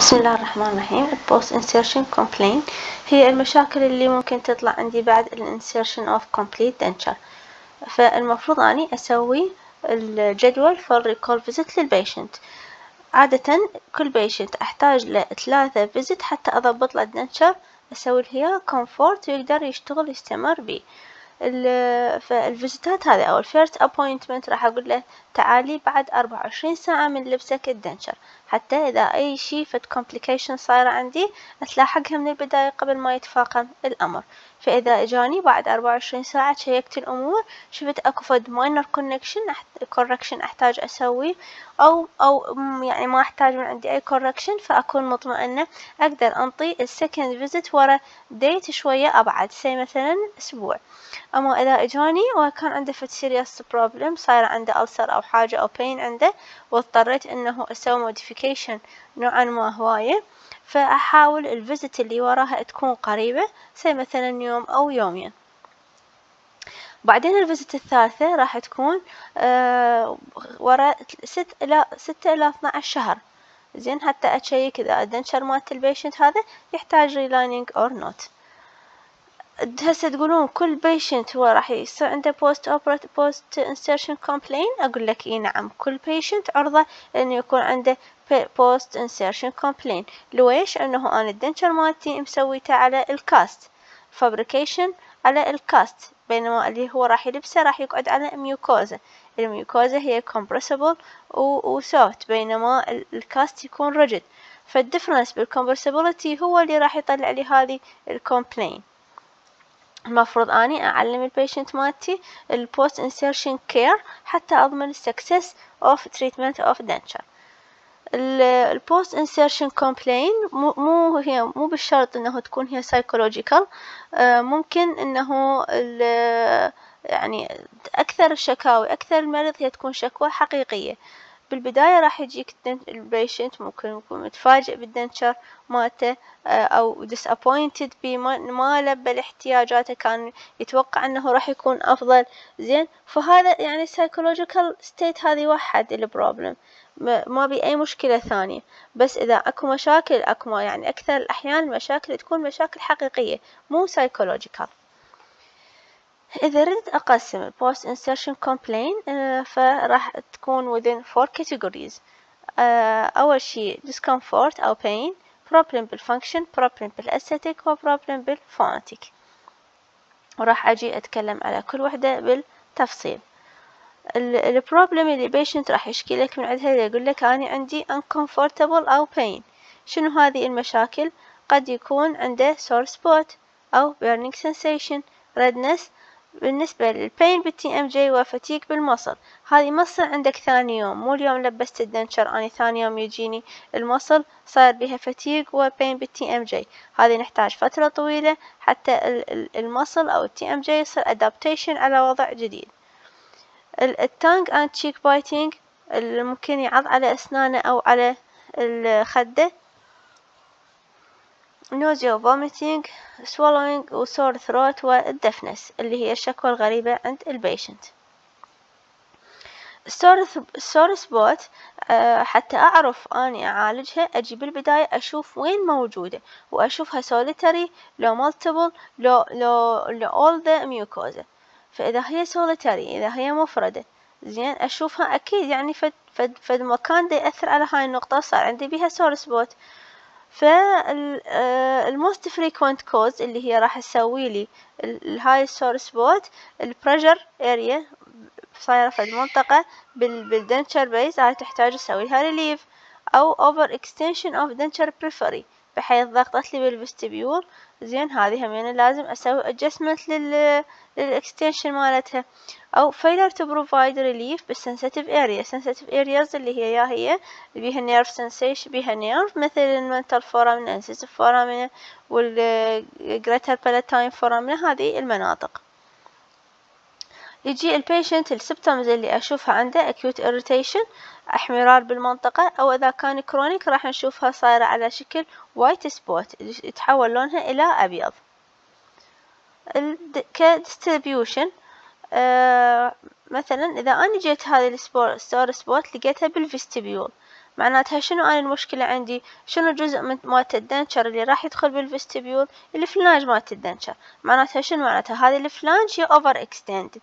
بسم الله الرحمن الرحيم. Post insertion complaint. هي المشاكل اللي ممكن تطلع عندي بعد ال insertion of complete denture. فالمفروض أني أسوي الجدول for recall visit لل patient عادة كل patient أحتاج له ثلاثة visit حتى أضبط له ال denture أسوي له comfort ويقدر يشتغل يستمر بيه. فال visit ات هذه أو ال first appointment راح أقول له تعالي بعد أربعة وعشرين ساعة من لبسك ال denture حتى إذا أي شي فد complication صايرة عندي أتلاحقها من البداية قبل ما يتفاقم الأمر. فإذا إجاني بعد أربعة وعشرين ساعة check ت الأمور شفت أكو فد minor correction correction أحتاج أسويه أو أو يعني ما أحتاج من عندي أي correction فأكون مطمئنة أقدر أنطي ال second visit ورا date شوية أبعد say مثلا أسبوع. أما إذا إجاني وكان عنده فد serious problem صاير عنده ulcer أو حاجة أو pain عنده واضطريت إنه أسوي modification نوعا ما هواية. فأحاول ال visit اللي وراها تكون قريبة say مثلا يوم أو يومين. بعدين ال visit الثالثة راح تكون آه ورا ست إلى ستة إلى اثنا شهر. زين حتى أ check إذا ال denture مالت ال patient هذا يحتاج relining or not هسه تقولون كل patient هو راح يصير عنده post operat post insertion complaint أقول لك اي نعم كل patient عرضة إنه يكون عنده post insertion complaint لويش؟ انه أنا ال denture مالتي مسويته على ال cast fabrication على ال cast بينما اللي هو راح يلبسه راح يقعد على mucosa ال mucosa هي compressible و soft بينما ال cast يكون rigid فال difference بال compressibility هو اللي راح يطلع لي هذه ال complaint المفروض أني أعلم ال patient مالتي ال post insertion care حتى أضمن ال success of treatment of denture ال post insertion complaint مو هي مو بالشرط إنه تكون هي psychological ممكن إنه يعني أكثر الشكاوي أكثر المرض هي تكون شكوى حقيقية. بالبداية راح يجيك ال patient ممكن يكون متفاجئ بال denture مالته أو disappointed بيه ما لبى لاحتياجاته كان يتوقع أنه راح يكون أفضل. زين فهذا يعني psychological state هذه وحد ال problem. ما بي أي مشكلة ثانية. بس إذا أكو مشاكل أكو يعني أكثر الأحيان المشاكل تكون مشاكل حقيقية مو psychological. إذا ردت أقسم post insertion complaint فراح تكون within four categories أول شي discomfort أو pain problem بالfunction problem بالأستيك و problem بالphonetic وراح أجي أتكلم على كل وحدة بالتفصيل البروبلم اللي patient راح يشكي لك من عندها يقول لك أنا عندي uncomfortable أو pain شنو هذه المشاكل قد يكون عنده sore spot أو burning sensation redness بالنسبة لل pain بال TMJ و fatigue بال muscle. هذه muscle عندك ثاني يوم. مو اليوم لبست ال denture اني ثاني يوم يجيني ال muscle صار بها fatigue و pain بال TMJ هذه نحتاج فترة طويلة حتى ال muscle أو ال TMJ يصير adaptation على وضع جديد. ال tongue and cheek biting ممكن يعض على أسنانه أو على الخده nausea vomiting swallowing و sore throat وال deafness اللي هي الشكوى الغريبة عند ال patient ال sore spot حتى أعرف أني أعالجها أجي بالبداية أشوف وين موجودة وأشوفها solitary لو multiple لو لو لو all the mucosa. فإذا هي solitary إذا هي مفردة زين أشوفها أكيد يعني فد فد فد مكان دا يأثر على هاي النقطة صار عندي بيها sore spot فال most frequent cause اللي هي راح تسوي لي الهاي sore spot ال pressure area صايرة في المنطقة بال denture base هاي تحتاج أسوي لها relief أو over extension of denture periphery بحيث ضغطت لي بال vestibule زين هذه همين لازم أسوي adjustment لل لل extension مالتها. أو failure to provide relief بال sensitive area. Sensitive areas اللي هي يا هي بيها nerve sensation بيها nerve مثل ال mental foramen incisive foramen وال greater palatine foramen هذه المناطق. يجي ال patient ال symptoms اللي أشوفها عنده acute irritation. احمرار بالمنطقة أو إذا كان chronic راح نشوفها صايرة على شكل white spot يتحول لونها إلى أبيض. ك distribution آه مثلا إذا أنا جيت هذه ال sore spot لقيتها بال vestibule معناتها شنو أنا المشكلة عندي؟ شنو جزء من مالت ال denture اللي راح يدخل بال vestibule ال flange مالت ال denture معناتها شنو معناتها؟ هذه ال flange هي over extended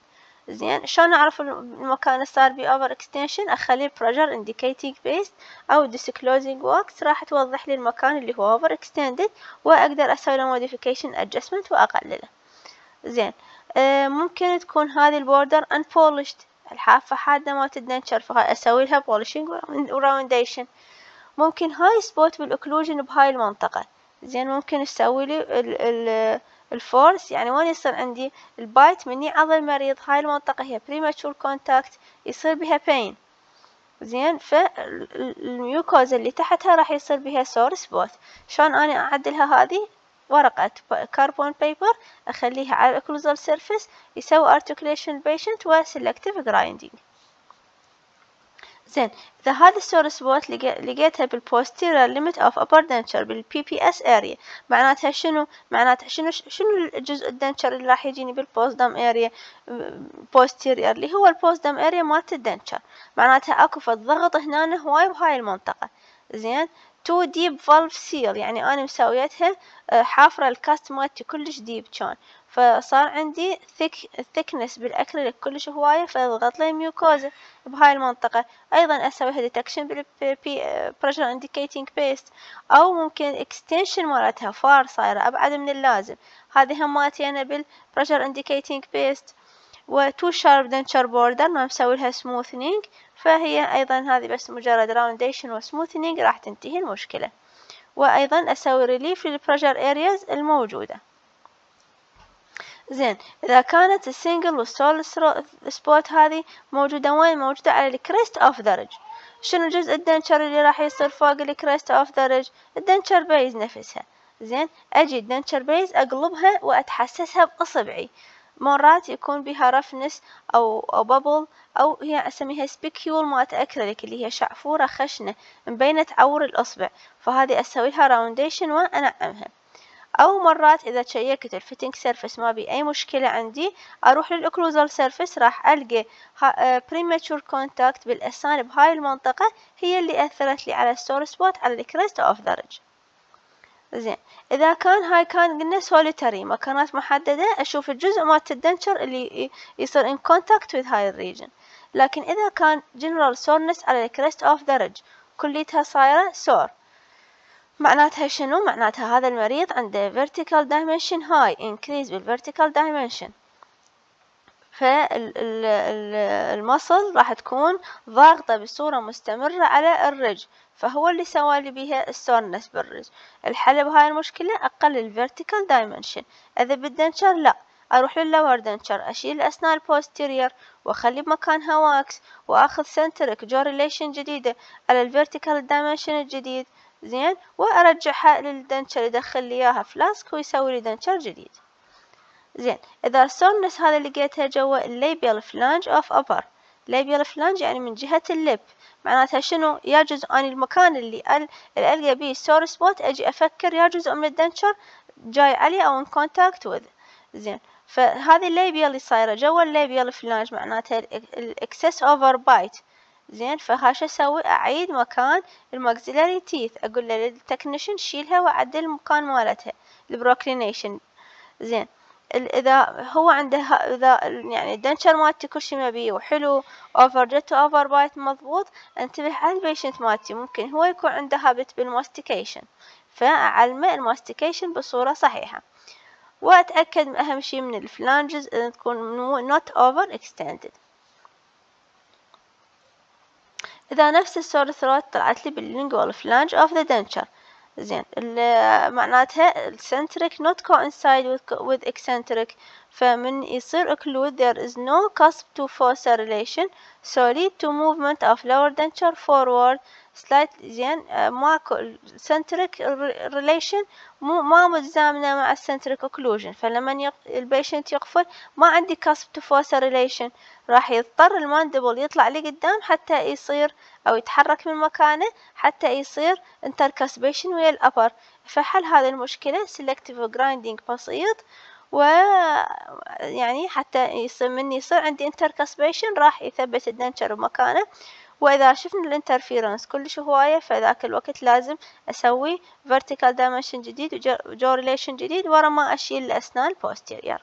زين شلون أعرف المكان صار بيه over extension اخلي pressure indicating paste أو disclosing wax راح توضح لي المكان اللي هو over extended وأقدر أسوي له modification adjustment وأقلله. زين آه ممكن تكون هذه ال border unpolished. الحافة حادة مالت ال denture فاسوي لها polishing و roundation ممكن هاي spot بال occlusion بهاي المنطقة. زين ممكن تسوي لي ال ال ال force يعني وين يصير عندي ال bite مني عض المريض. هاي المنطقة هي premature contact يصير بها pain زين فال mucosa اللي تحتها راح يصير بها sore spot شلون أنا أعدلها هذه؟ ورقة carbon paper أخليها على ال occlusal surface يسوي articulation patient و selective grinding زين. إذا هذا ال sore spot لقيتها بال posterior limit of upper denture بال PPS area معناتها شنو؟ معناتها شنو شنو الجزء ال denture اللي راح يجيني بال postdam area posterior اللي هو ال postdam area مالت ال denture معناتها أكو فد ضغط هنا هواي بهاي المنطقة. زين. too deep valve seal يعني أنا مسويتها آه، حافرة ال cast مالتي كلش deep كان فصار عندي thick thickness بالأكريليك كلش هواية فاضغط لي mucosa بهاي المنطقة. أيضا أسويها detection pressure indicating paste أو ممكن extension مالتها فار صايرة أبعد من اللازم. هذه هماتي أنا بال pressure indicating paste. و too sharp denture border ما مسوي لها smoothing. فهي أيضا هذه بس مجرد راونديشن وسموثنينج راح تنتهي المشكلة. وأيضا أسوي relief لل pressure areas الموجودة. زين إذا كانت ال single وال sore spot هذه موجودة وين موجودة؟ على ال crest of the ridge شنو جزء ال denture اللي راح يصير فوق ال crest of the ridge ال denture base نفسها. زين أجي ال denture base أقلبها وأتحسسها بإصبعي. مرات يكون بها roughness أو أو bubble أو هي أسميها spicule مالت أكريليك اللي هي شعفورة خشنة مبينة تعور الإصبع. فهذه أسوي لها roundation وأنعمها. أو مرات إذا check ت ال fitting surface ما بي أي مشكلة عندي أروح لل occlusal surface راح ألقى premature contact بالأسنان بهاي المنطقة هي اللي أثرت لي على ال sore spot على ال crest of the ridge زين. إذا كان هاي كان قلنا solitary مكانات محددة أشوف الجزء مالت ال denture اللي يصير in contact with هاي ال region لكن إذا كان general soreness على ال crest of the ridge كليتها صايرة sore معناتها شنو؟ معناتها هذا المريض عنده vertical dimension high increase بال vertical dimension. فال muscle راح تكون ضاغطة بصورة مستمرة على الرج فهو اللي سوالي بيها ال soreness بال ridge الحل بهاي المشكلة أقل ال vertical dimension إذا بال denture لا أروح لل lower denture أشيل الأسنان ال posterior وأخلي بمكانها wax وأخذ centric jaw relation جديدة على ال vertical dimension الجديد. زين وأرجعها لل denture يدخل لي إياها flask ويسوي لي denture جديد. زين إذا ال soreness هذا لقيتها جوا ال labial flange of upper labial flange يعني من جهة ال lip. معناتها شنو؟ يا جزء أنا المكان اللي اللي ألقى بيه sore spot أجي أفكر يا جزء من ال denture جاي عليه أو in contact with زين فهذه ال labial اللي صايرة جوا ال labial flange معناتها ال excess overbite زين فهاش أسوي أعيد مكان ال maxillary teeth أقول له لل technician شيلها وعدل المكان مالتها ال proclination. زين. إذا هو عنده إذا يعني ال denture مالتي كل شي مبيه وحلو overjet overbite مضبوط انتبه على ال patient مالتي. ممكن هو يكون عنده habit بال mastication فأعلمه ال mastication بصورة صحيحة. وأتأكد أهم شي من ال flanges إن تكون not over extended. إذا نفس السور ثروت طلعت لي باللينجوال فلانج of the denture زين معناتها السنتريك not coincide with, with eccentric فمن يصير occlude there is no cusp to fossa relation so lead to movement of lower denture forward سلايد زين آه، ماكو centric relation مو ما متزامنة مع ال centric occlusion فلما يق... ال patient يقفل ما عندي cusp to fossa relation راح يضطر ال mandible يطلع لقدام حتى يصير أو يتحرك من مكانه حتى يصير intercuspation ويا ال upper فحل هذه المشكلة selective grinding بسيط و يعني حتى يصير من يصير عندي intercuspation راح يثبت ال denture بمكانه. وإذا شفنا ال interference كلش هواية فذاك الوقت لازم أسوي vertical dimension جديد و jaw relation جديد ورا ما أشيل الأسنان posterior.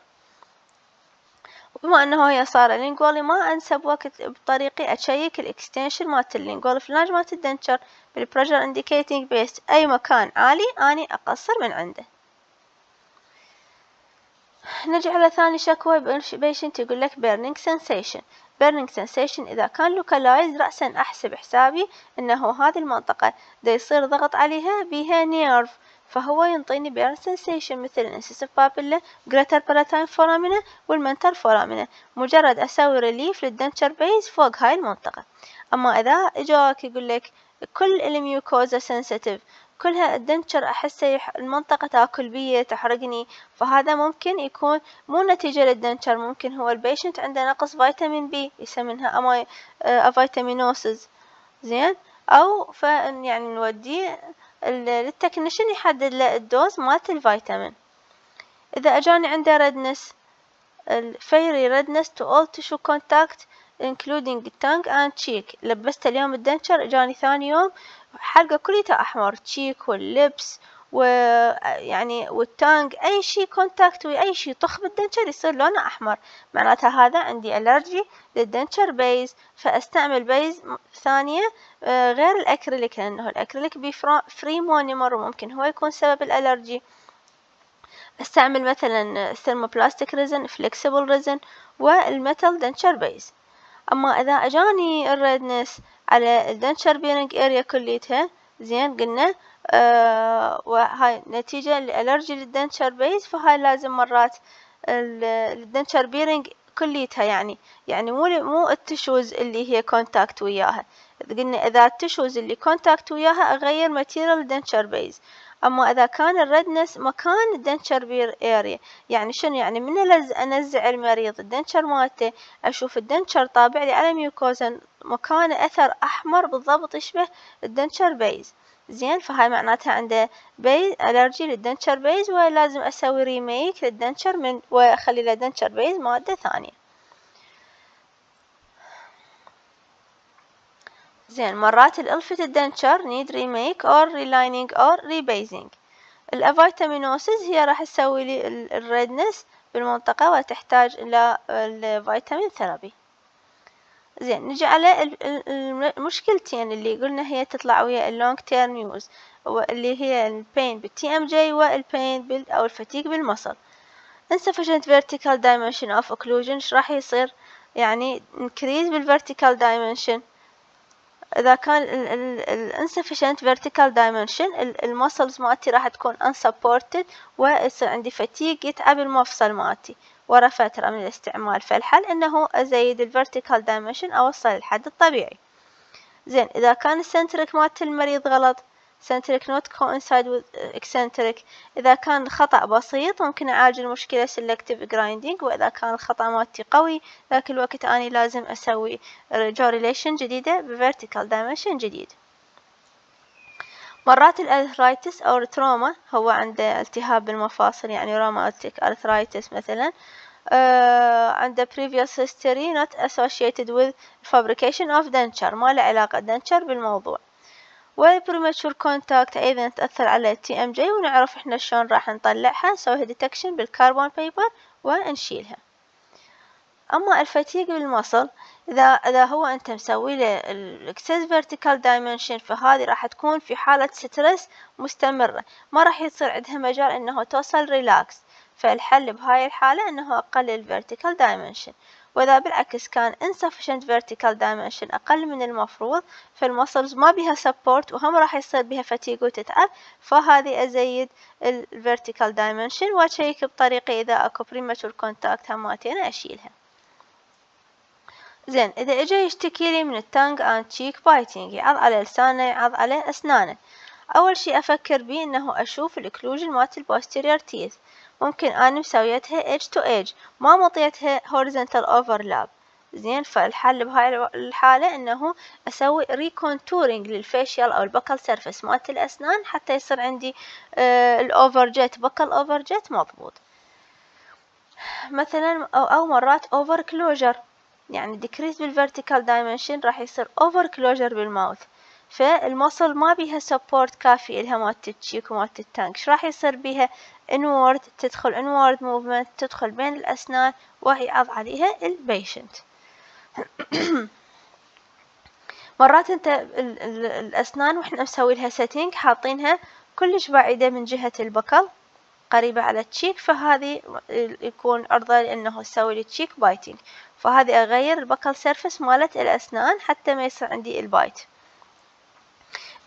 وبما إنه هي صار lingually ما انسى بوقت بطريقي أشيك ال extension مالت ال lingual flange مالت ال denture بال pressure indicating paste أي مكان عالي أني أقصر من عنده. نجي على ثاني شكوى patient يقول لك burning sensation. Burning sensation إذا كان localized رأسا أحسب حسابي إنه هذه المنطقة. دا يصير ضغط عليها بيها nerve فهو ينطيني burning sensation مثل ال incisive papilla greater palatine foramina وال mental foramina. مجرد أسوي relief لل denture base فوق هاي المنطقة. أما إذا إجاك يقول لك كل ال mucosa sensitive كلها ال denture أحسه المنطقة تأكل بيه تحرقني. فهذا ممكن يكون مو نتيجة لل denture ممكن هو ال patient عنده نقص فيتامين B يسمونها أماي زين؟ أو فإن يعني نوديه لل technician يحدد له ال dose مالت الفيتامين إذا أجاني عنده redness ال fiery redness to all tissue contact including tongue and cheek. لبسته اليوم ال denture أجاني ثاني يوم حلقه كليتها أحمر cheek وال lips ويعني وال tongue أي شي contact ويا أي شي طخ بال denture يصير لونه أحمر. معناتها هذا عندي allergy لل denture base. فأستعمل base ثانية آه، غير الأكريليك لأنه ال acrylic free monomer وممكن هو يكون سبب ال allergy. أستعمل مثلا thermoplastic resin flexible resin وال metal denture base أما إذا أجاني ال redness على ال denture bearing area كليتها. زين قلنا آه وهاي نتيجة ل allergy لل denture base فهاي لازم مرات ال denture bearing كليتها يعني. يعني مو مو ال tissues اللي هي contact وياها. قلنا إذا ال tissues اللي contact وياها أغير material denture base أما إذا كان ال redness مكان ال denture bearing area يعني شنو؟ يعني من أنزع المريض؟ ال denture مالته أشوف ال denture طابع لي على mucosa مكانه أثر أحمر بالضبط يشبه ال denture base. زين؟ فهاي معناتها عنده base allergy لل denture base ولازم أسوي remake لل denture من وأخلي له denture base مادة ثانية. زين مرات الألفة ال denture need remake or relining or rebasing. ال avitaminosis هي راح تسوي لي ال redness بالمنطقة وتحتاج إلى ال vitamin therapy زين نجي على المشكلتين اللي قلنا هي تطلع ويا ال long term use واللي هي ال pain بال TMJ وال pain بال أو ال fatigue بال muscle insufficient vertical dimension of occlusion راح يصير؟ يعني increase بال vertical dimension. إذا كان ال insufficient vertical dimension ال muscles مالتي راح تكون unsupported ويصير عندي fatigue يتعب المفصل مالتي ورا فترة من الاستعمال فالحل إنه أزيد ال vertical dimension أوصل الحد الطبيعي. زين إذا كان ال centric مالت المريض غلط centric not coincide with eccentric. إذا كان الخطأ بسيط ممكن أعالج المشكلة selective grinding وإذا كان الخطأ مالتي قوي ذاك الوقت أني لازم أسوي jaw relation جديدة ب vertical dimension جديد. مرات ال arthritis أو ال trauma هو عنده التهاب بالمفاصل يعني rheumatic arthritis مثلا آه عنده previous history not associated with fabrication of denture ما له علاقة denture بالموضوع. وال premature contact أيضا تأثر على ال TMJ ونعرف إحنا شلون راح نطلعها نسويها detection بال carbon paper ونشيلها. أما ال fatigue بال muscle إذا إذا هو أنت مسوي له ال excess vertical dimension فهذه راح تكون في حالة stress مستمرة. ما راح يصير عندها مجال إنه توصل relax فالحل بهاي الحالة إنه أقلل ال vertical dimension وإذا بالعكس كان insufficient vertical dimension أقل من المفروض فال muscles ما بيها support وهم راح يصير بيها fatigue وتتعب فهذه أزيد ال vertical dimension وأشيك بطريقة إذا أكو premature contact هماتين أشيلها. زين إذا إجا يشتكي لي من ال tongue and cheek biting يعض على لسانه يعض على أسنانه. أول شي أفكر بيه إنه أشوف ال occlusion مالت ال posterior teeth ممكن أنا مسويتها edge to edge ما مطيتها horizontal overlap. زين فالحل بهاي الحالة إنه أسوي recontouring لل facial أو ال buccal surface مالت الأسنان حتى يصير عندي آه ال overjet buccal overjet مضبوط. مثلا أو, أو مرات over closure يعني decrease بال vertical dimension راح يصير over closure بال mouth فال muscle ما بيها support كافي إلها مالت ال cheek ومالت ال tongue إيش راح يصير بيها؟ inward تدخل inward movement تدخل بين الأسنان ويعض عليها ال patient مرات أنت ال ال الأسنان وإحنا مسوي لها setting حاطينها كلش بعيدة من جهة ال buccal قريبة على ال cheek فهذه يكون عرضة لأنه يسوي لي cheek biting فهذه أغير ال buccal surface مالت الأسنان حتى ما يصير عندي ال bite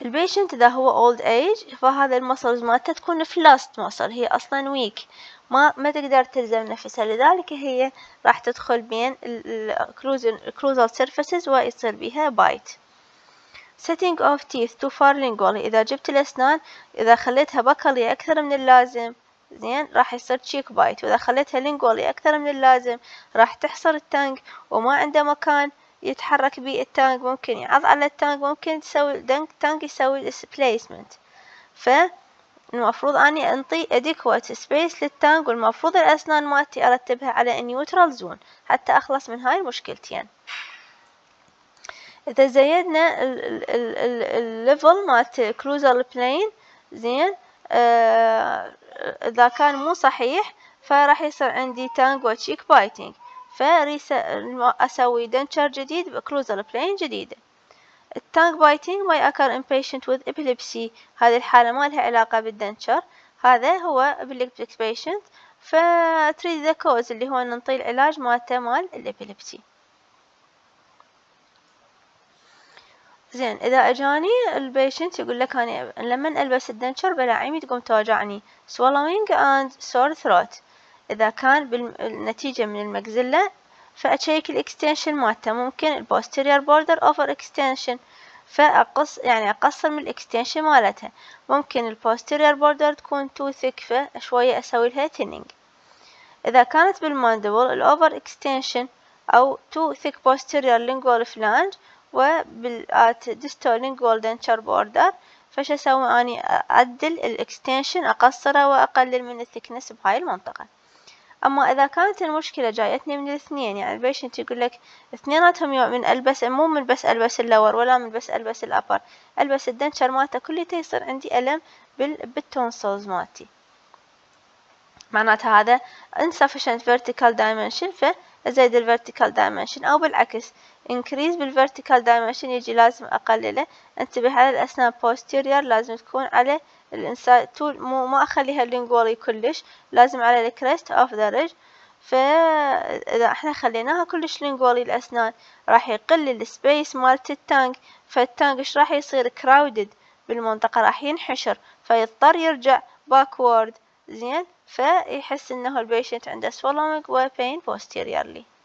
ال patient إذا هو old age فهذا ال muscles مالته تكون flaccid muscle هي أصلا weak ما ما تقدر تلزم نفسها لذلك هي راح تدخل بين ال occlusal surfaces ويصير بيها bite setting of teeth too far lingual إذا جبت الأسنان إذا خليتها buccally أكثر من اللازم زين راح يصير cheek bite وإذا خليتها lingually أكثر من اللازم راح تحصر ال tongue. وما عنده مكان يتحرك بيه ال tongue ممكن يعض على ال tongue ممكن تسوي دنك tongue يسوي displacement فالمفروض أني أنطي adequate space لل tongue والمفروض الأسنان مالتي أرتبها على neutral zone حتى أخلص من هاي المشكلتين إذا زيدنا ال level مالت occlusal plane زين آه إذا كان مو صحيح فراح يصير عندي tongue و cheek biting فأسوي denture جديد ب occlusal plane جديدة ال tongue may occur in patient with epilepsy. هذه الحالة ما لها علاقة بال denture هذا هو epileptic patient. ف treat the cause اللي هو ننطي العلاج مالته مال ال epilepsy زين إذا أجاني ال patient يقول لك أنا لما ألبس ال denture بلاعيمي تقوم توجعني swallowing and sore throat. إذا كان بالنتيجة من ال maxilla فأشيك ال extension مالته. ممكن ال posterior border over extension فأقص يعني أقصر من ال extension مالتها ممكن ال posterior border تكون too thick فشوية أسوي لها thinning إذا كانت بال mandible ال over extension أو too thick posterior lingual flange وبال at distolingual denture border فش أسوي؟ أني أعدل ال extension أقصره وأقلل من ال thickness بهاي المنطقة. أما إذا كانت المشكلة جايتني من الاثنين يعني ال patient يقول لك اثنيناتهم من ألبس مو من بس ألبس ال lower ولا من بس ألبس ال upper ألبس ال denture مالته كليته يصير عندي ألم بال tonsils مالتي. معناتها هذا insufficient vertical dimension فأزيد ال vertical dimension أو بالعكس increase بال vertical dimension يجي لازم أقلله. انتبه على الأسنان posterior لازم تكون على الإنسان طول مو ما أخليها lingually كلش. لازم على ال crest of the ridge فإذا إحنا خليناها كلش lingually الأسنان راح يقل ال space مالت ال tongue. فال tongue إيش راح يصير؟ crowded بالمنطقة راح ينحشر. فيضطر يرجع backward زين؟ فيحس إنه ال patient عنده swallowing و pain posteriorly.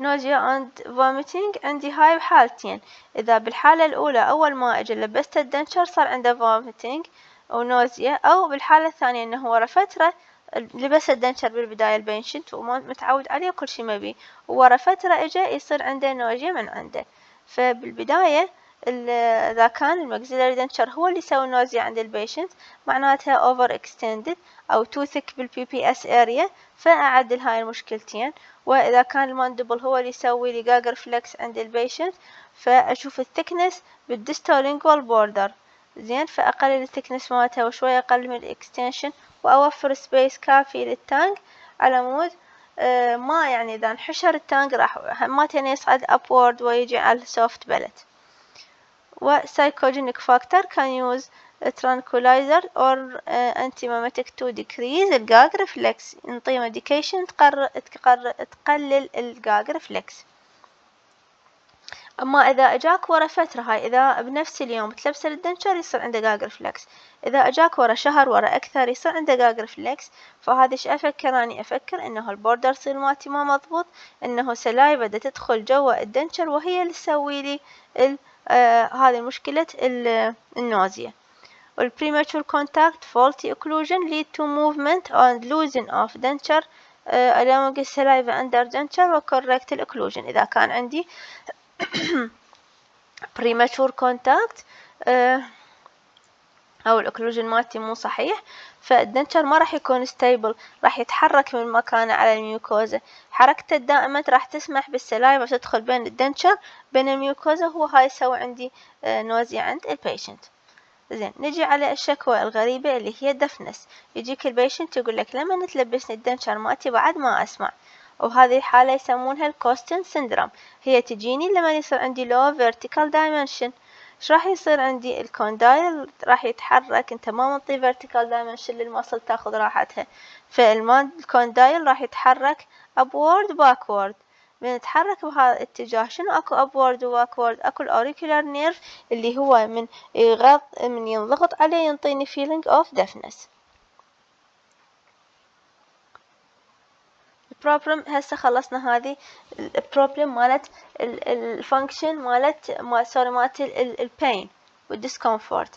Nausea and vomiting عندي هاي بحالتين إذا بالحالة الأولى أول ما أجي لبست ال denture صار عنده vomiting أو nausea أو بالحالة الثانية إنه ورا فترة لبس ال denture بالبداية ال patient ومتعود عليه وكل شي ما بي ورا فترة إجا يصير عنده nausea من عنده. فبالبداية إذا كان ال maxillary denture هو اللي يسوي nausea عند ال patient معناتها over extended أو too thick بال PPS area فأعدل هاي المشكلتين. وإذا كان ال mandible هو اللي يسوي لي gag reflex عند ال patient فأشوف ال thickness بال distolingual border زين فأقلل ال thickness مالتها وشوية أقلل من ال extension وأوفر space كافي لل tongue على مود آه ما يعني إذا انحشر ال tongue راح هماتين يصعد upward ويجي على ال soft palate و psychogenic factor كان use tranquilizer or uh, antiemetic to decrease الجاج reflex. نعطيه medication تقر... تقر... تقلل الجاج reflex. أما إذا أجاك ورا فترة هاي إذا بنفس اليوم تلبسه ال denture يصير عنده gag reflex إذا أجاك ورا شهر ورا أكثر يصير عنده gag reflex فهذا إيش أفكر؟ أني أفكر إنه ال border seal مالتي ما مضبوط إنه saliva بدأت تدخل جوا ال denture وهي اللي تسوي لي آه هذه مشكلة ال nausea وال premature contact faulty occlusion lead to movement and losing of denture uh, allowing saliva under denture و correct occlusion. إذا كان عندي premature contact uh, أو ال occlusion مالتي مو صحيح فال denture ما راح يكون stable راح يتحرك من مكانه على ال mucosa. حركته دائما راح تسمح بال saliva تدخل بين ال denture بين ال mucosa هو هاي يسوي عندي nausea عند ال patient زين نجي على الشكوى الغريبة اللي هي ال deafness يجيك ال patient يقول لك لما تلبسني ال denture مالتي بعد ما أسمع. وهذه الحالة يسمونها ال Costen syndrome. هي تجيني لما يصير عندي low vertical dimension. إيش راح يصير عندي؟ ال condyle راح يتحرك. أنت ما منطي vertical dimension لل muscle تاخذ راحتها. فال condyle راح يتحرك upward backward. بنتحرك بهذا الاتجاه. شنو أكو upward و backward أكو ال auricular nerve اللي هو من يغض من ينضغط عليه ينطيني feeling of deafness. ال problem هسه خلصنا هذه. ال problem مالت ال function مالت sorry مالت ال pain وال discomfort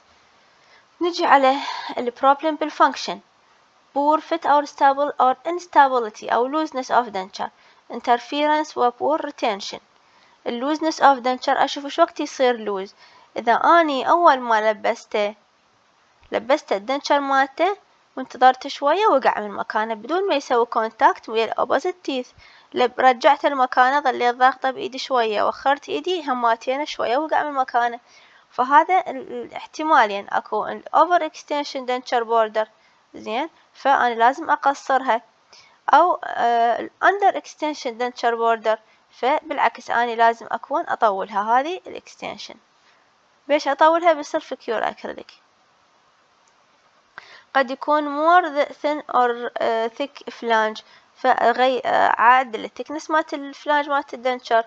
نجي على ال problem بال function poor fit or stable or instability أو looseness of denture. Interference و poor retention. ال looseness of denture أشوف شو وقت يصير loose إذا أني أول ما لبسته لبسته ال denture مالته وانتظرت شوية وقع من مكانه بدون ما يسوي contact ويا ال opposite teeth رجعت المكانه ظليت ضاغطة بإيدي شوية وخرت إيدي هماتين شوية وقع من مكانه فهذا الاحتمالين. أكو ال over extension denture border زين؟ فأنا لازم أقصرها. أو ال under extension denture border فبالعكس أنا لازم أكون أطولها. هذه ال extension بيش أطولها؟ ب self cure acrylic قد يكون more thin or thick flange. فأغي أعدل ال thickness مالت ال flange مالت ال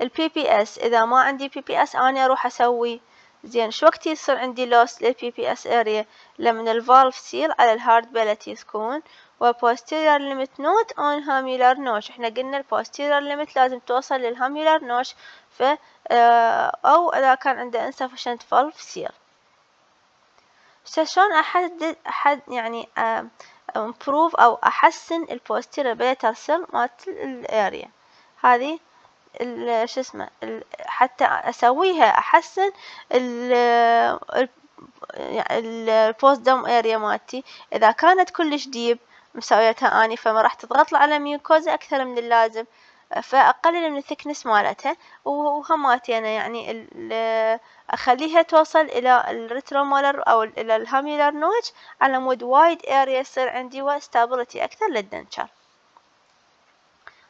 denture ال PPS إذا ما عندي PPS أنا أروح أسوي. زين شو وقت يصير عندي loss لل PPS area لما ال valve seal على ال hard palate يكون و posterior limit not on hamular notch إحنا قلنا ال posterior limit لازم توصل لل hamular notch ف أو إذا كان عنده insufficient valve seal. شلون أحدد أحد يعني improve أو أحسن ال posterior palatal seal مالت ال area هذه شو اسمه حتى أسويها أحسن ال ال post dam area مالتي. إذا كانت كلش deep مسويتها أني فما راح تضغط على mucosa أكثر من اللازم. فأقلل من ال thickness مالتها وهماتي يعني أخليها توصل إلى ال retromolar أو إلى ال hamular notch على مود wide area يصير عندي و stability أكثر لل denture.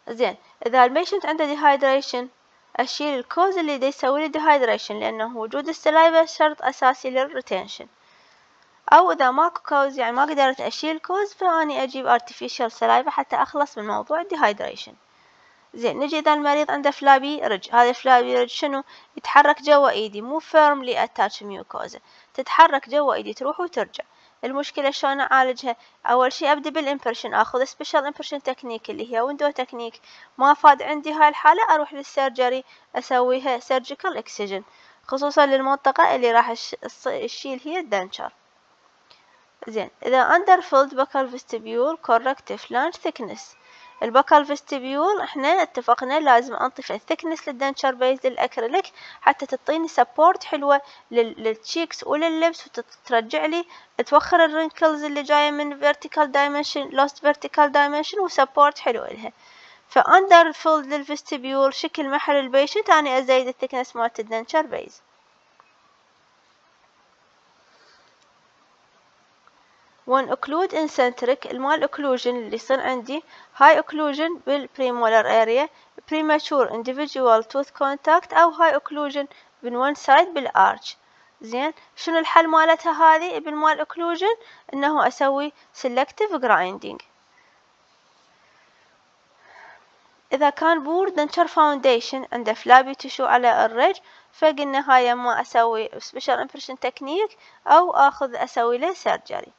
زين إذا ال patient عنده dehydration أشيل ال cause اللي دا يسوي لي dehydration لأنه وجود ال saliva شرط أساسي لل retention أو إذا ماكو cause يعني ما قدرت أشيل cause فأني أجيب artificial saliva حتى أخلص من موضوع ال dehydration زين نجي إذا المريض عنده flabby ridge. هذا ال flabby ridge شنو؟ يتحرك جوا إيدي مو firmly attached mucosa تتحرك جوا إيدي تروح وترجع. المشكلة شلون أعالجها؟ أول شي أبدأ بال impression أخذ special impression technique اللي هي window technique ما فاد عندي هاي الحالة أروح لل surgery أسويها surgical excision خصوصا للمنطقة اللي راح تشيل هي ال denture زين إذا under filled buccal vestibule correct flange thickness. البكال فيستبيول إحنا اتفقنا لازم enough ال thickness لل denture base لل acrylic حتى تعطيني support حلوة لل cheeks ولل lips وترجع لي توخر ال wrinkles اللي جاية من vertical dimension lost vertical dimension و support حلو لها. ف under filled لل vestibule شكل محل ال patient اني ازيد ال thickness مالت ال denture base و un occlude in centric ال malocclusion اللي يصير عندي high occlusion بال premolar area premature individual tooth contact أو high occlusion من one side بال arch زين شنو الحل مالتها هذه؟ بال malocclusion إنه أسوي selective grinding. إذا كان poor denture foundation عنده flabby tissue على الرج فقلنا هاي أما أسوي special impression technique أو آخذ أسوي له surgery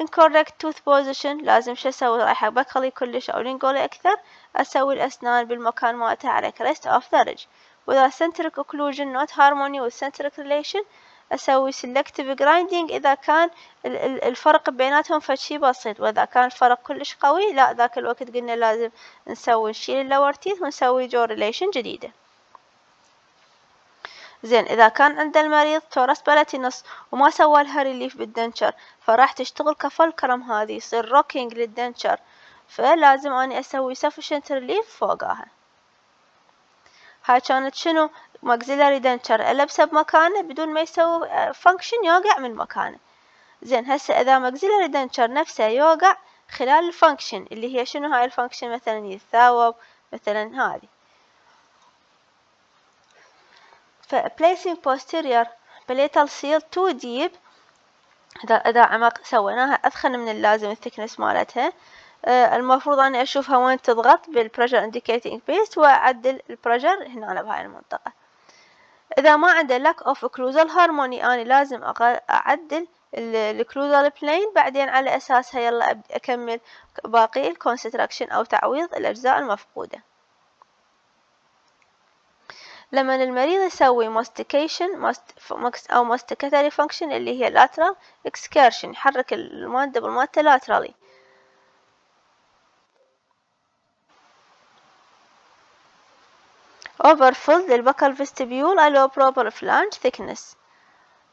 incorrect tooth position. لازم شو أسوي؟ رايحة buccally كلش أو lingually أكثر. أسوي الأسنان بالمكان مالتها على crest of the ridge. وإذا centric occlusion not harmony with centric relation أسوي selective grinding. إذا كان الفرق بيناتهم فشي بسيط. وإذا كان الفرق كلش قوي لا ذاك الوقت قلنا لازم نسوي نشيل اللور تيث ونسوي جو ريليشن جديدة. زين إذا كان عند المريض torus palatinus وما سوى لها relief بال denture فراح تشتغل ك fulcrum هذه يصير rocking لل denture. فلازم أني أسوي sufficient relief فوقها. هاي كانت شنو؟ maxillary denture ألبسه بمكانه بدون ما يسوي function يوقع من مكانه. زين هسه إذا maxillary denture نفسه يوقع خلال ال function اللي هي شنو هاي ال function مثلا يتثاوب مثلا هذه ف placing posterior palatal seal too deep. إذا إذا عمق سويناها أثخن من اللازم ال thickness مالتها. آه المفروض أني أشوفها وين تضغط بال pressure indicating paste وأعدل ال pressure هنا بهاي المنطقة. إذا ما عنده lack of occlusal harmony أنا لازم أعدل ال occlusal plane بعدين على أساسها يلا أكمل باقي ال construction أو تعويض الأجزاء المفقودة. لما المريض يسوي mastication أو masticatory function اللي هي lateral excursion يحرك المادة بالمادة laterally. Overfill لل buccal vestibule allow proper flange thickness.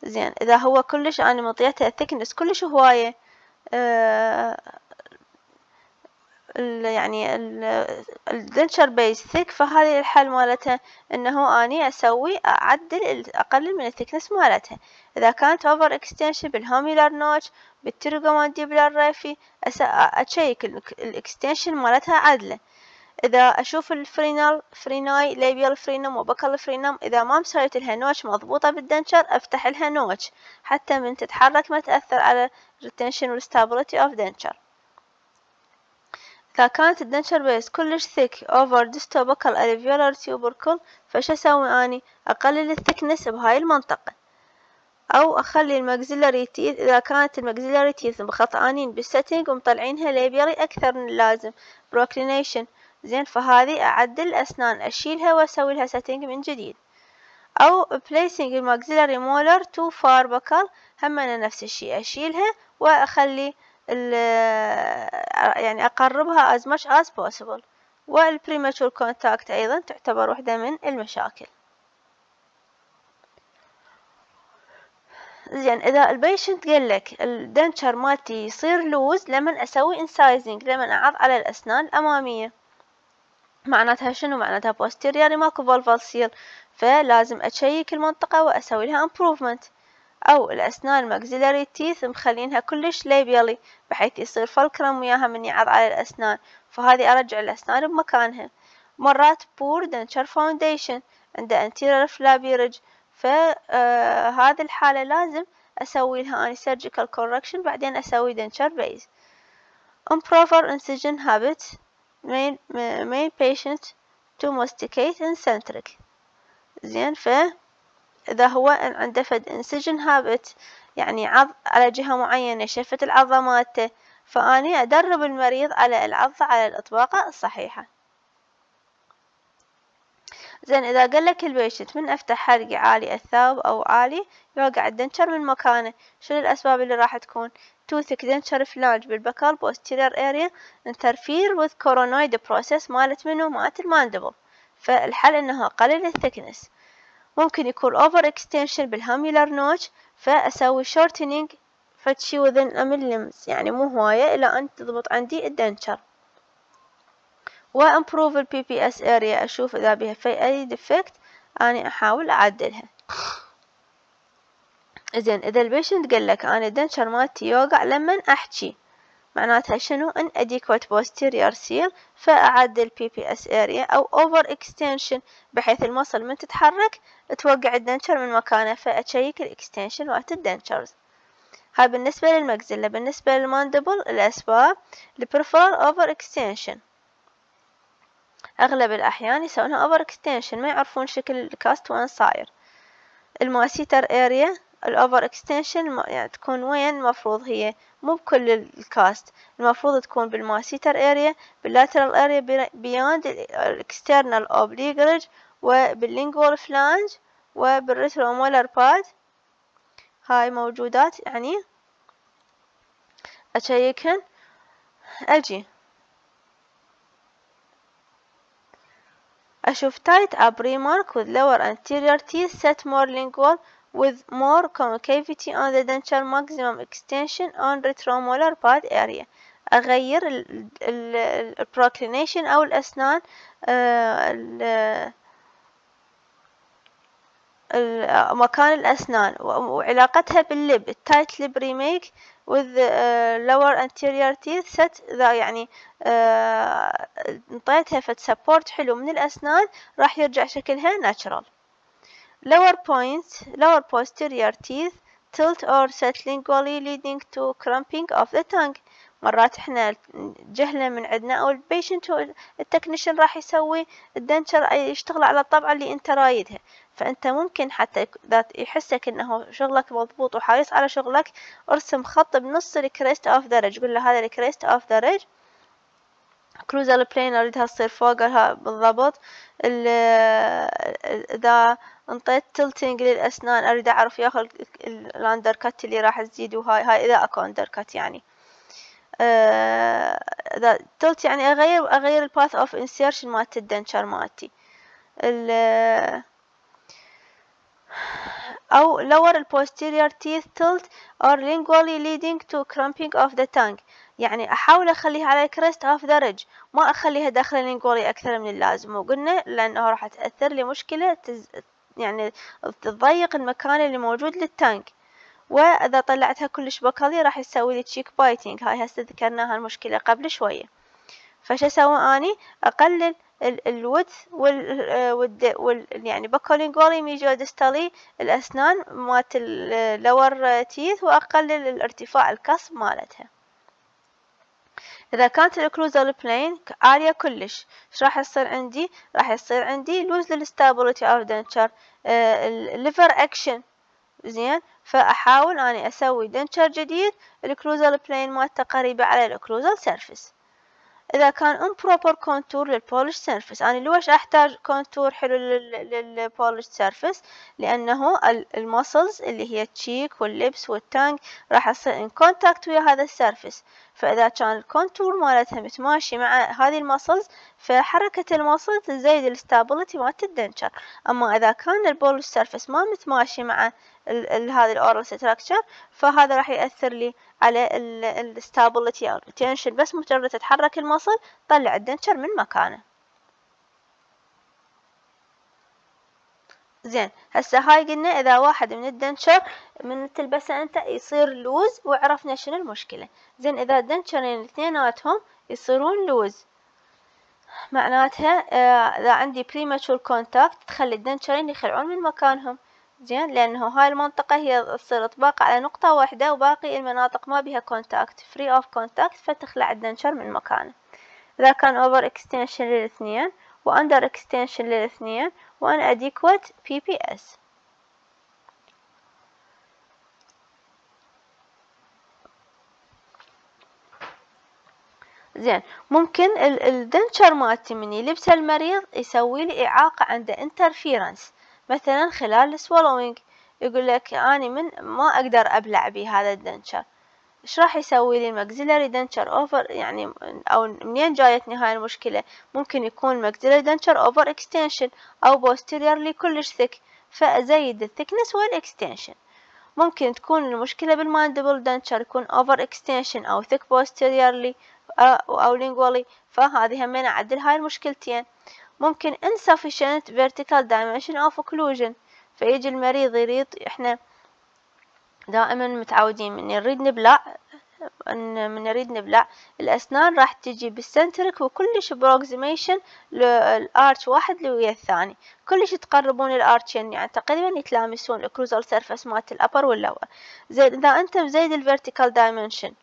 زين إذا هو كلش أنا مطيته thickness كلش هواية آه يعني ال denture base thick فهذه الحل مالتها إنه أني أسوي أعدل أقلل من ال thickness مالتها. إذا كانت over extension بال hamular notch بال pterygomandibular raphe أشيك ال extension مالتها عدلة. إذا أشوف ال frenal frenum labial frenum و buccal frenum إذا ما مسويت لها notch مضبوطة بال denture أفتح لها notch حتى من تتحرك ما تأثر على الريتنشن والستابيليتي اوف دنشر كانت الدنشر بيس. كلش ثيك أوفر ديستوبكال ألفيولار تيوبركل فش أسوي أني؟ أقلل الثكنس بهاي المنطقة. أو أخلي الماكسيلاري تيث إذا كانت الماكسيلاري تيث بخطأنين بالسيتنج ومطلعينها ليبيري أكثر من اللازم. بروكلينيشن زين فهذه أعدل الأسنان أشيلها وأسوي لها سيتنج من جديد. أو placing ال maxillary molar too far buccal هم نفس الشي أشيلها وأخلي يعني أقربها as much as possible. وال premature contact أيضا تعتبر واحدة من المشاكل. زين إذا ال patient قال لك ال denture مالتي يصير loose لمن أسوي incising لمن أعض على الأسنان الأمامية. معناتها شنو؟ معناتها posterior ماكو palatal seal فلازم أشيك المنطقة وأسوي لها improvement. أو الأسنان ال maxillary teeth مخلينها كلش labially بحيث يصير fulcrum وياها من يعض على الأسنان. فهذه أرجع الأسنان بمكانها. مرات poor denture foundation عنده anterior flabby ridge فهذه الحالة لازم أسوي لها أني surgical correction بعدين أسوي denture base improper incision habit. Main, main patient to masticate eccentric زين ف إذا هو عنده فد انسجن هابت يعني عض على جهة معينة شفت العضة مالته فأني أدرب المريض على العض على الإطباقة الصحيحة. زين إذا قال لك البيشنت من أفتح حلقي عالي الثوب أو عالي يوقع الدنشر من مكانه. شنو الأسباب اللي راح تكون؟ too thick denture flange بال buccal posterior area interfere with coronoid process مالت منو؟ مالت ال mandible. فالحل إنه أقلل ال thickness. ممكن يكون over extension بال hamular notch فأسوي shortening فد شي within a millimeters يعني مو هواية إلى أن تضبط عندي ال denture وأ improve ال PPS area أشوف إذا بها في أي defect اني أحاول أعدلها. زين إذا ال patient قال لك أنا ال denture مالتي يوقع لمن أحكي؟ معناتها شنو؟ inadequate posterior seal فأعدل PPS area أو over extension بحيث ال muscle من تتحرك توقع ال denture من مكانه فأشيك ال extension مالت ال dentures هاي بالنسبة لل maxilla بالنسبة لل mandible الأسباب ال peripheral over extension. أغلب الأحيان يسوونها over extension ما يعرفون شكل ال cast وين صاير. ال masseter area ال over extension يعني تكون وين؟ المفروض هي مو بكل ال cast المفروض تكون بالماسيتر اريا باللاترال اريا بياند الاكسترنال اوبليك ريج وباللينجوال فلانج وبالريترومولر باد هاي موجودات يعني. أشيكهن أجي. أشوف tight up remark with lower anterior teeth. Set more lingual with more concavity on the denture maximum extension on retromolar pad area أغير ال proclination أو الأسنان آه، مكان الأسنان وعلاقتها باللب التايت لب ريميك with lower anterior teeth set ذا يعني انطيتها فد سبورت حلو من الأسنان راح يرجع شكلها natural lower points lower posterior teeth tilt or set lingually leading to cramping of the tongue. مرات إحنا جهلة من عندنا أو البيشنت التكنيشن راح يسوي الدنشر يشتغل على الطبعة اللي أنت رايدها. فأنت ممكن حتى إذا يحسك إنه شغلك مضبوط وحريص على شغلك ارسم خط بنص ال crest of the ridge قول له هذا ال crest of the ridge occlusal plane اريدها تصير فوقها بالضبط. إذا انطيت tilting للأسنان أريد أعرف ياخذ ال undercut اللي راح تزيد وهاي هاي إذا أكو undercut يعني. إذا tilt يعني اغير أغير ال path of insertion مالت ال denture مالتي. أو lower posterior teeth tilted lingually leading to cramping of the tongue. يعني أحاول أخليها على ال crest of the ridge ما أخليها داخل ال lingually أكثر من اللازم. وقلنا لأنه راح تأثر لي مشكلة تز... يعني تضيق المكان اللي موجود لل tongue. وإذا طلعتها كلش buccally راح يسوي لي cheek biting هاي هسه ذكرناها المشكلة قبل شوية. فش أسوي أني؟ أقلل ال width وال, وال يعني buccolingually mesiodistally الأسنان مالت ال lower teeth وأقلل الارتفاع ال cusp مالتها. إذا كانت ال occlusal plane عالية كلش. إيش راح يصير عندي؟ راح يصير عندي loss لل stability of denture ال lever action زين؟ فأحاول أني أسوي denture جديد. ال occlusal plane مالته قريبة على ال occlusal surface إذا كان improper contour لل polished surface أنا ليش أحتاج contour حلو لل polished surface لأنه ال muscles اللي هي ال cheek وال lips وال tongue راح تصير in contact ويا هذا ال surface فإذا كان ال contour مالتها متماشي مع هذه ال muscles فحركة ال muscles تزيد ال stability مالت ال denture أما إذا كان ال polished surface ما متماشي مع هذا ال oral structure فهذا راح يأثر لي على ال stability أو ال retention بس مجرد تتحرك ال muscle طلع ال denture من مكانه. زين هسه هاي قلنا إذا واحد من ال denture من تلبسه أنت يصير loose وعرفنا شنو المشكلة. زين إذا ال denture ين اثنيناتهم يصيرون loose. معناتها آه، إذا عندي premature contact تخلي ال denture ين يخلعون من مكانهم. زين لأنه هاي المنطقة هي تصير إطباق على نقطة واحدة وباقي المناطق ما بها contact free of contact فتخلع ال denture من مكانه. إذا كان over extension للاثنين و under extension للاثنين adequate PS زين ممكن ال denture مالتي من يلبسه المريض يسوي لي إعاقة عنده interference مثلا خلال ال swallowing يقول لك أني من ما أقدر أبلع بهذا ال denture إيش راح يسوي لي ال maxillary denture over يعني أو منين جايتني هاي المشكلة؟ ممكن يكون ال maxillary denture over extension أو posteriorly كلش thick فأزيد ال thickness وال extension ممكن تكون المشكلة بال mandible denture يكون over extension أو thick posteriorly أو lingually فهذه همين أعدل هاي المشكلتين. ممكن insufficient vertical dimension of occlusion فيجي المريض يريد إحنا دائما متعودين من نريد نبلع من نريد نبلع. الأسنان راح تجي بال centric وكلش approximation لل arch واحد لويا الثاني. كلش تقربون ال arch ين يعني تقريبا يتلامسون ال occlusal surface مالت ال upper وال lower. زين إذا أنت مزيد ال vertical dimension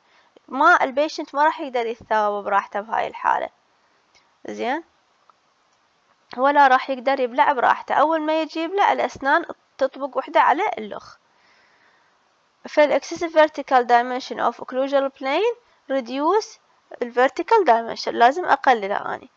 ما ال patient ما راح يقدر يتثاوب براحته بهاي الحالة. زين؟ ولا راح يقدر يبلع براحته. أول ما يجي يبلع الأسنان تطبق وحدة على اللاخ فال excessive vertical dimension of occlusal plane reduce ال vertical dimension لازم أقلله أني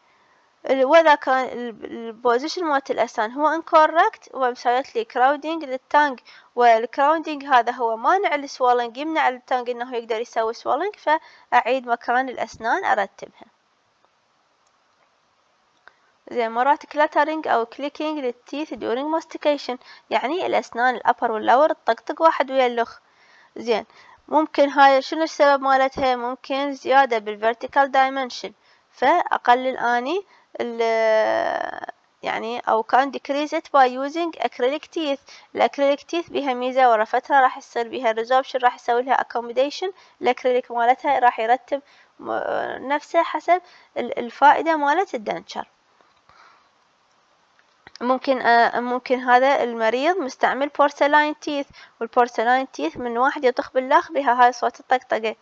وإذا كان ال position مالت الأسنان هو incorrect ومسويت لي crowding لل tongue وال crowding هذا هو مانع ال swallowing يمنع ال tongue إنه يقدر يسوي swallowing فأعيد مكان الأسنان أرتبها. زين مرات clattering أو clicking لل teeth during mastication يعني الأسنان ال upper وال lower تطقطق واحد ويا اللاخ زين. ممكن هاي شنو السبب مالتها؟ ممكن زيادة بال vertical dimension. فأقلل أني يعني أو كان decrease it by using acrylic teeth. ال acrylic teeth بيها ميزة ورا فترة راح يصير بيها resorption راح يسوي لها accommodation. الأكريليك مالتها راح يرتب نفسه حسب الفائدة مالت ال denture ممكن آه ممكن هذا المريض مستعمل porcelain teeth وال porcelain teeth من واحد يطخ باللاخ بها هاي صوت الطقطقة.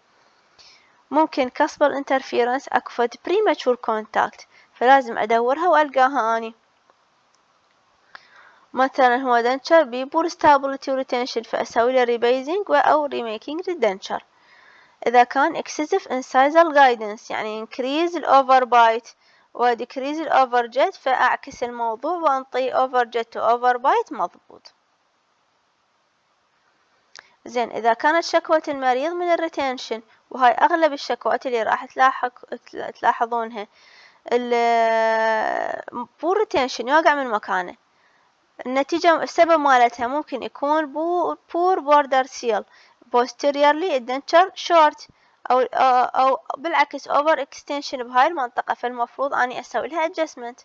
ممكن cuspal interference أكو فد premature contact فلازم أدورها وألقاها أني. مثلا هو denture poor stability و retention فأسوي له rebasing أو remaking لل denture إذا كان excessive incisal guidance يعني increase ال overbite و decrease ال overjet فأعكس الموضوع وأنطي overjet و overbite مضبوط. زين إذا كانت شكوى المريض من ال retention وهاي أغلب الشكوات اللي راح تلاحق تلاحظونها poor retention يوقع من مكانه. النتيجة السبب مالتها ممكن يكون poor border seal posteriorly ال denture short. أو أو بالعكس over extension بهاي المنطقة فالمفروض أني أسوي لها adjustment.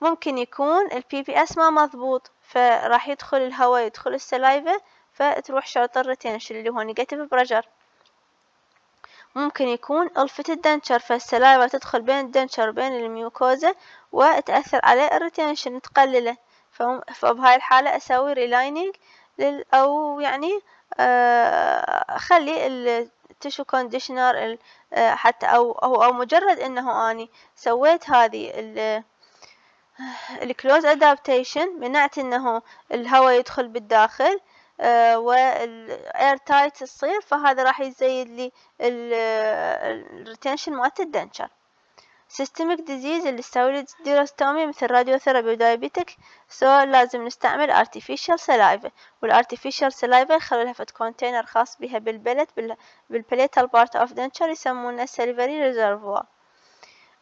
ممكن يكون PPS ما مضبوط فراح يدخل الهواء يدخل ال saliva فتروح شرط ال retention اللي هو negative pressure ممكن يكون ألفة ال denture فال saliva تدخل بين ال denture وبين ال mucosa وتأثر على ال retention تقلله. فبهاي الحالة أسوي relining أو يعني آه، أخلي ال tissue conditioner آه، حتى أو أو, أو مجرد إنه أني سويت هذه ال close adaptation منعت إنه الهواء يدخل بالداخل آه وال air tight تصير فهذا راح يزيد لي ال retention مالت ال denture systemic disease اللي تسوي xerostomia مثل radiotherapy و diabetic so لازم نستعمل artificial saliva وال artificial saliva يخلوا لها فد container خاص بها بال palate بال palatal part of denture يسمونه salivary reservoir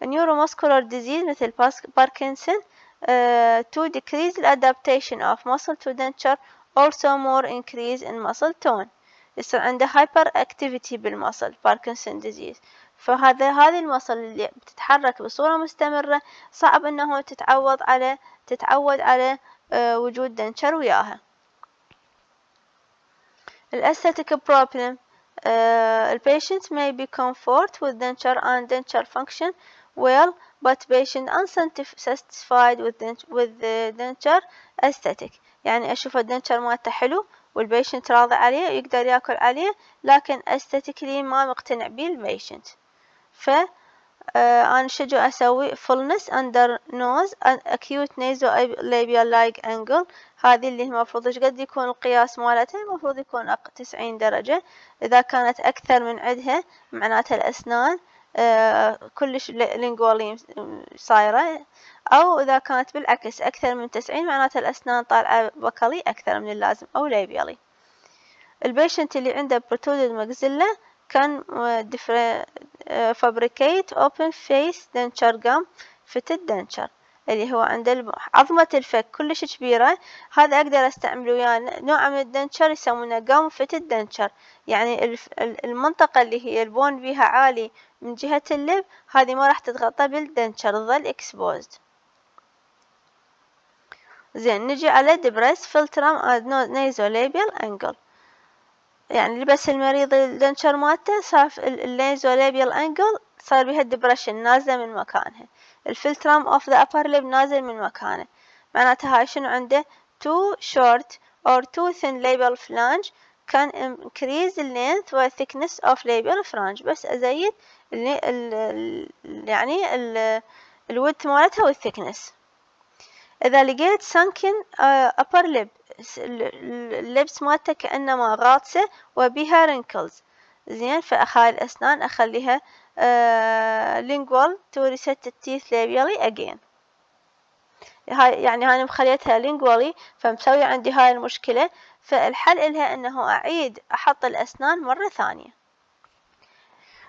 neuromuscular disease مثل Parkinson to decrease the adaptation of muscle to denture also more increase in muscle tone. يصير عنده hyper activity بال muscle Parkinson disease فهذا هذه ال muscle اللي بتتحرك بصورة مستمرة صعب إنه تتعوض على تتعود على آه، وجود denture وياها. ال aesthetic problem uh, patient may be comfort with denture and denture function well but patient unsatisfied with, with the denture aesthetic. يعني أشوف ال denture مالته حلو وال patient راضي عليه يقدر ياكل عليه لكن aesthetically ما مقتنع بيه ال patient ف أنا شجو أسوي fullness under nose acute nasolabial like angle. هذه اللي المفروض إيش قد يكون؟ القياس مالتها المفروض يكون تسعين درجة. إذا كانت أكثر من عدها معناتها الأسنان آه كلش lingually صايرة. أو إذا كانت بالعكس أكثر من تسعين معناتها الأسنان طالعة buccally أكثر من اللازم أو labially ال patient اللي عنده protruded maxilla can fabricate open face denture gum fitted denture اللي هو عند عظمة الفك كلش كبيرة. هذا أقدر أستعمله وياه يعني نوع من ال denture يسمونه gum fitted denture يعني المنطقة اللي هي ال bone بيها عالي من جهة ال lip هذه ما راح تتغطى بال denture تظل exposed زين نجي على depressed philtrum nasolabial angle. يعني لبس المريض ال denture مالته صار ال nasolabial angle صار بها ال depression نازلة من مكانها ال philtrum of the upper lip نازل من مكانه. معناتها هاي شنو عنده؟ Too short or too thin labial flange can increase the length و thickness of labial flange. بس أزيد ال ال يعني ال ال width مالتها وال thickness إذا لقيت uh, upper lip ال lips مالته كأنما غاطسة وبها wrinkles. زين فهاي الأسنان أخليها to reset the teeth labially again. هاي يعني هاي مخليتها lingually فمسوي عندي هاي المشكلة. فالحل إلها أنه أعيد أحط الأسنان مرة ثانية.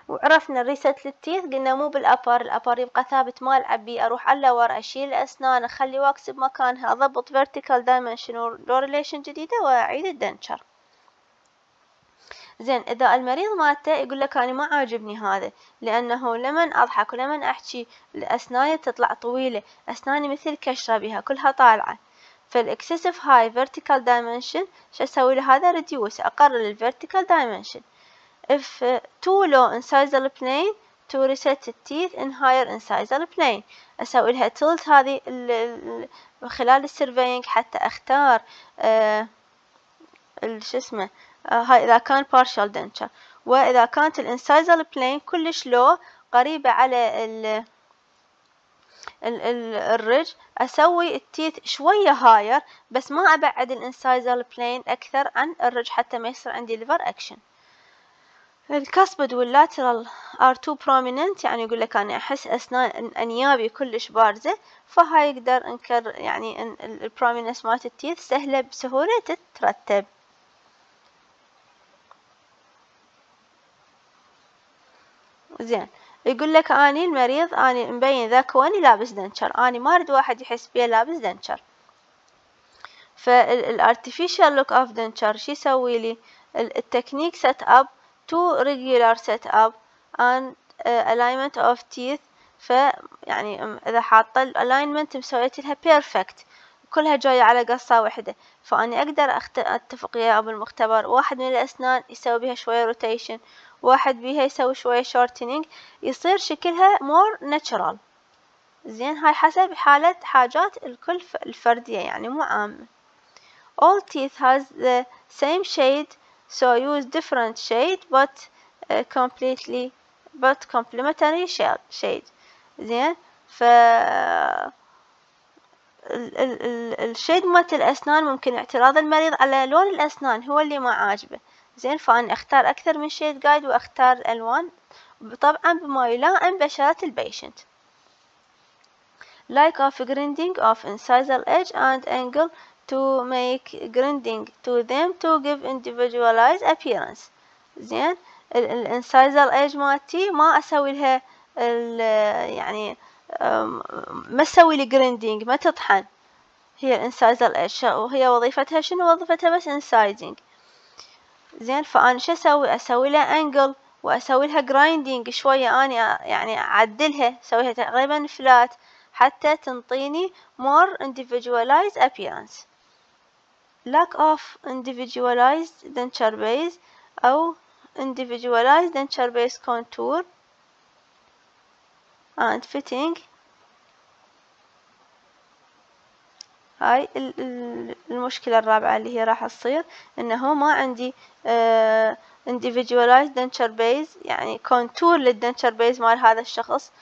وعرفنا ال reset لل teeth قلنا مو بال upper ال upper يبقى ثابت ما ألعب بيه أروح على ال lower أشيل الأسنان أخلي wax بمكانها أضبط vertical dimension و relation جديدة وأعيد ال denture زين إذا المريض مالته يقول لك أنا ما عاجبني هذا لأنه لمن أضحك ولمن أحكي أسناني تطلع طويلة أسناني مثل كشرة بها كلها طالعة. فال excessive هاي vertical dimension شو أسوي له هذا؟ أقرر ال vertical dimension. If too low incisal plane to reset teeth in higher incisal plane. أسوي لها tilt هذه خلال ال surveying حتى أختار آه شو اسمه آه هاي إذا كان partial denture. وإذا كانت ال incisal plane كلش low قريبة على ال ال ال الرج أسوي ال teeth شوية higher بس ما أبعد ال incisal plane أكثر عن الرج حتى ما يصير عندي lever action ال cuspid وال lateral are too prominent يعني يقول لك أنا أحس أسنان أنيابي كلش بارزة فهاي يقدر إنكر يعني ال prominence مالت ال teeth سهلة بسهولة تترتب. زين يقول لك أني المريض أني مبين ذاك وأني لابس denture أني ما أريد واحد يحس بيه لابس denture. فال artificial look of denture شو يسوي لي؟ ال technique set up regular set up and alignment of teeth. فيعني إذا حاطة ال alignment مسويت لها perfect كلها جاية على قصة واحدة. فأني أقدر أتفق وياه بالمختبر واحد من الأسنان يسوي بها شوية rotation واحد بيها يسوي شوية shortening يصير شكلها more natural زين هاي حسب حالة حاجات الكل الفردية يعني مو عامة. All teeth has the same shade so use different shade but uh, completely but complementary shade زين ف الشيد مالت الأسنان ممكن اعتراض المريض على لون الأسنان هو اللي ما عاجبه. زين فأنا أختار أكثر من شيد جايد وأختار الألوان طبعا بما يلائم بشرة ال patient like of grinding of incisal edge and angle to make grinding to them to give individualized appearance. زين؟ ال incisal edge مالتي ما أسوي لها يعني ما تسوي لي grinding ما تطحن. هي ال incisal edge وهي وظيفتها شنو؟ وظيفتها بس incising زين؟ فأنا شو أسوي؟ أسوي لها أنجل وأسوي لها جرايندينج شوية. أني يعني أعدلها. أسويها تقريبا فلات حتى تنطيني more individualized appearance. Lack of individualized denture base أو individualized denture base contour and fitting هاي المشكلة الرابعة اللي هي راح تصير انه ما عندي uh, individualized denture base يعني contour لل denture base مال هذا الشخص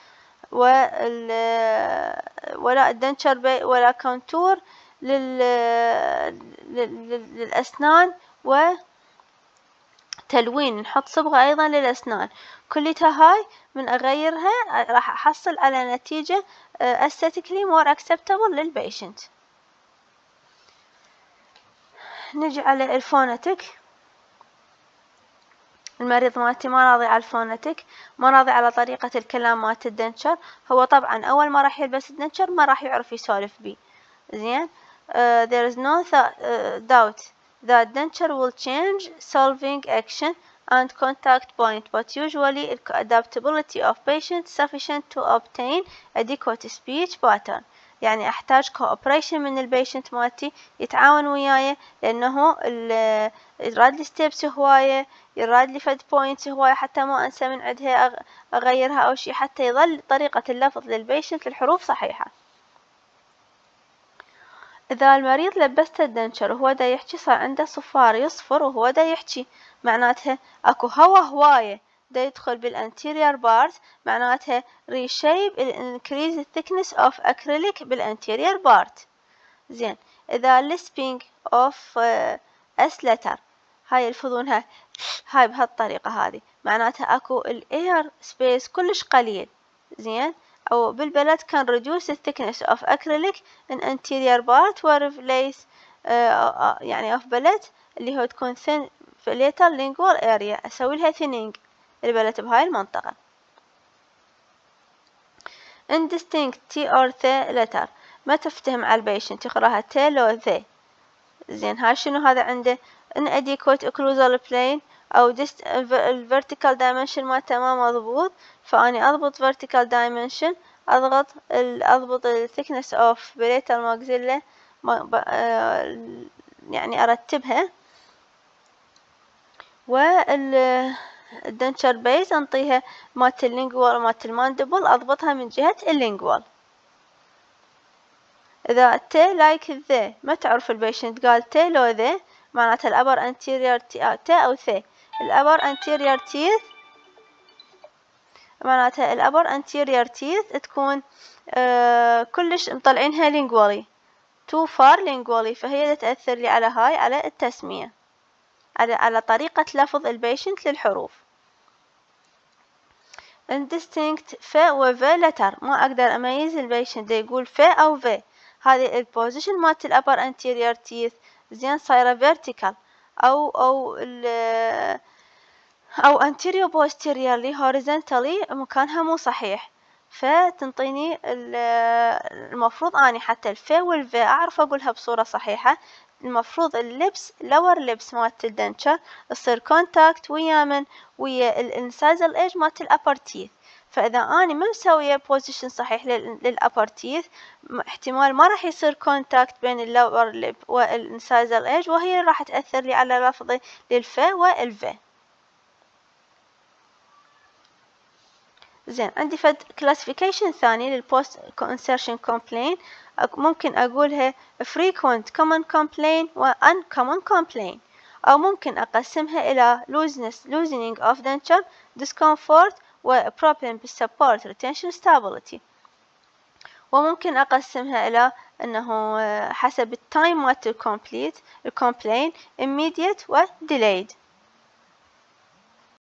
ولا ال denture base ولا contour لل للأسنان وتلوين نحط صبغة أيضا للأسنان. كلها هاي من أغيرها راح أحصل على نتيجة aesthetically more acceptable لل patient نجي على ال phonetic المريض مالتي ما راضي على ال phonetic ما راضي على طريقة الكلام مالت ال denture هو طبعا أول ما راح يلبس ال denture ما راح يعرف يسولف بيه زين؟ Uh, there is no th uh, doubt that denture will change swallowing action and contact point but usually adaptability of patient sufficient to obtain adequate speech pattern يعني احتاج cooperation من ال patient مالتي يتعاون وياي لأنه يراد لي steps هواية يراد لي فد point هواية حتى ما انسى من عندها اغيرها أو شي حتى يظل طريقة اللفظ لل patient للحروف صحيحة إذا المريض لبسته ال denture وهو دا يحكي صار عنده صفار يصفر وهو دا يحكي. معناتها أكو هوا هواية دا يدخل بال anterior part معناتها reshape increase thickness of acrylic بال anterior part زين إذا lisping of uh, s letter. هاي يلفظونها هاي بهالطريقة هذه. معناتها أكو ال air space كلش قليل. زين أو بال palate can reduce the thickness of acrylic in anterior part و replace يعني of بلد اللي هو تكون thin later lingual area أسوي لها thinning البلد بهاي المنطقة indistinct T or the letter ما تفتهم على البيشنت يقراها T لو the زين هاي شنو هذا عنده inadequate occlusal plane أو الفيرتيكال dimension مالته ما مضبوط فأني أضبط vertical dimension أضغط أضبط ال thickness of parietal maxilla يعني أرتبها. وال الدنشر بيز أنطيها مالت اللينجوال ومالت الماندبل أضبطها من جهة اللينجوال إذا تي لايك ذا ما تعرف البيشنت قال تي لو ذا معناتها الأبر انتيريور تي أو ثي الأبر انتيريور تيث معناتها الأبر انتيريور تيث تكون آه كلش مطلعينها لينجوالي too far lingually فهي تأثر لي على هاي على التسمية. على على طريقة لفظ ال patient للحروف. Indistinct f و v letter. ما أقدر أميز ال patient يقول f أو v هذه ال position مالت ال upper anterior teeth. زين صايرة vertical. أو أو ال أو anterior posteriorly horizontally مكانها مو صحيح. فتنطيني المفروض أني حتى ال f وال v أعرف أقولها بصورة صحيحة. المفروض ال lips lower lips مالت ال denture تصير contact ويا من ويا ال incisal edge مالت ال upper teeth فإذا أني ما مسوية position صحيح لل upper teeth احتمال ما راح يصير contact بين ال lower lip وال incisal edge وهي راح تأثر لي على لفظي لل f وال v زين عندي فد classification ثاني لل post insertion complaint ممكن أقولها frequent common complaint و uncommon complaint. أو ممكن أقسمها إلى looseness loosening of denture discomfort و problem بال support retention stability. وممكن أقسمها إلى أنه حسب ال time مالت ال complete ال complaint immediate و delayed.